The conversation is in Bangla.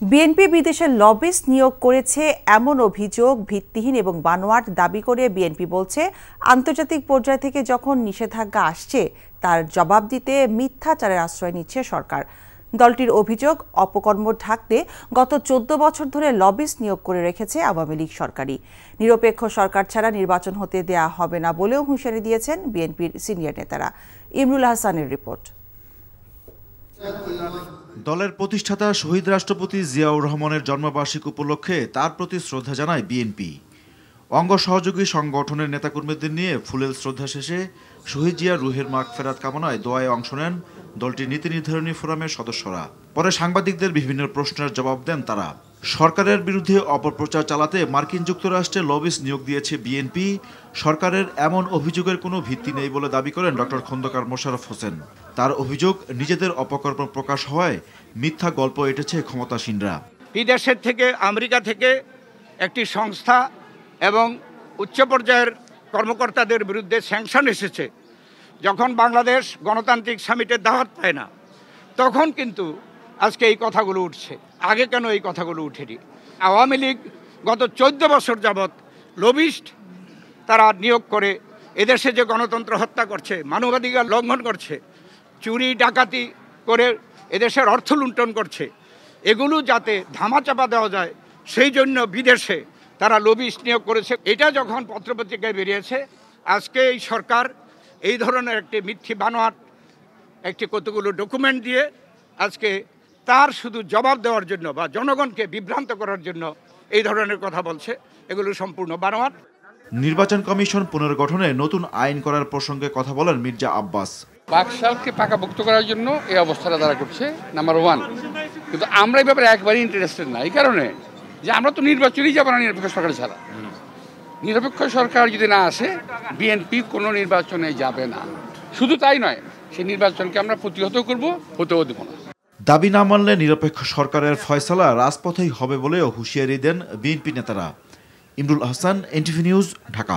বিএনপি বিদেশে লবিস্ট নিয়োগ করেছে এমন অভিযোগ ভিত্তিহীন এবং বানোয়াট দাবি করে বিএনপি বলছে, আন্তর্জাতিক পর্যায় থেকে যখন নিষেধাজ্ঞা আসছে, তার জবাব দিতে মিথ্যাচারের আশ্রয় নিচ্ছে সরকার। দলটির অভিযোগ, অপকর্ম ঢাকতে গত চোদ্দ বছর ধরে লবিস্ট নিয়োগ করে রেখেছে আওয়ামী লীগ সরকারই। নিরপেক্ষ সরকার ছাড়া নির্বাচন হতে দেয়া হবে না বলেও হুঁশিয়ারি দিয়েছেন বিএনপির সিনিয়র নেতারা। ইমরুল হাসানের রিপোর্ট। দলের প্রতিষ্ঠাতা শহীদ রাষ্ট্রপতি জিয়াউর রহমানের জন্মবার্ষিক উপলক্ষে তার প্রতি শ্রদ্ধা জানায় বিএনপি। অঙ্গ সহযোগী সংগঠনের নেতাকর্মীদের নিয়ে ফুলেল শ্রদ্ধা শেষে শহীদ জিয়া রুহের মাগ ফেরাত কামনায় দোয়ায় অংশ নেন দলটির নীতি নির্ধারণী ফোরামের সদস্যরা। পরে সাংবাদিকদের বিভিন্ন প্রশ্নের জবাব দেন তারা। সরকারের বিরুদ্ধে অপপ্রচার চালাতে মার্কিন যুক্তরাষ্ট্রে লবিস নিয়োগ দিয়েছে বিএনপি। সরকারের এমন অভিযোগের কোনো ভিত্তি নেই বলে দাবি করেন ডক্টর খন্দকার মোশাররফ হোসেন। তার অভিযোগ, নিজেদের অপকর্ম প্রকাশ হওয়ায় মিথ্যা গল্প এঁটেছে ক্ষমতাসীনরা। বিদেশের থেকে, আমেরিকা থেকে একটি সংস্থা এবং উচ্চ পর্যায়ের কর্মকর্তাদের বিরুদ্ধে স্যাংশন এসেছে। যখন বাংলাদেশ গণতান্ত্রিক সামিটের দাওয়াত পায় না, তখন কিন্তু আজকে এই কথাগুলো উঠছে। আগে কেন এই কথাগুলো উঠেনি? আওয়ামী লীগ গত চোদ্দ বছর যাবৎ লবিস্ট, তারা নিয়োগ করে এদেশে যে গণতন্ত্র হত্যা করছে, মানবাধিকার লঙ্ঘন করছে, চুরি, ডাকাতি করে এদেশের অর্থ লুণ্ঠন করছে, এগুলো যাতে ধামাচাপা দেওয়া যায়, সেই জন্য বিদেশে তারা লবিস্ট নিয়োগ করেছে। এটা যখন পত্রপত্রিকায় বেরিয়েছে, আজকে এই সরকার এই ধরনের একটি মিথ্যি বানোয়াট, একটি কতগুলো ডকুমেন্ট দিয়ে আজকে তার শুধু জবাব দেওয়ার জন্য বা জনগণকে বিভ্রান্ত করার জন্য এই ধরনের কথা বলছে। এগুলো সম্পূর্ণ বানোয়াট। নির্বাচন কমিশন পুনর্গঠনে নতুন আইন করার প্রসঙ্গে কথা বলেন মির্জা আব্বাস। বাকশালকে পাকাভুক্ত করার জন্য এই অবস্থাটা তারা করছে নাম্বার ওয়ান কিন্তু আমরা এই ব্যাপারে একবারই ইন্টারেস্টেড না এই কারণে যে আমরা তো নির্বাচনই যাব না নিরপেক্ষ সরকার ছাড়া। নিরপেক্ষ সরকার যদি না আসে বিএনপি কোনো নির্বাচনে যাবে না। শুধু তাই নয় সেই নির্বাচনকে আমরা প্রতিহত করব হতেও দেবো না। দাবি না মানলে নিরপেক্ষ সরকারের ফয়সালা রাজপথেই হবে বলেও হুঁশিয়ারি দেন বিএনপি নেতারা। Imrul Ahsan NTV news, Dhaka.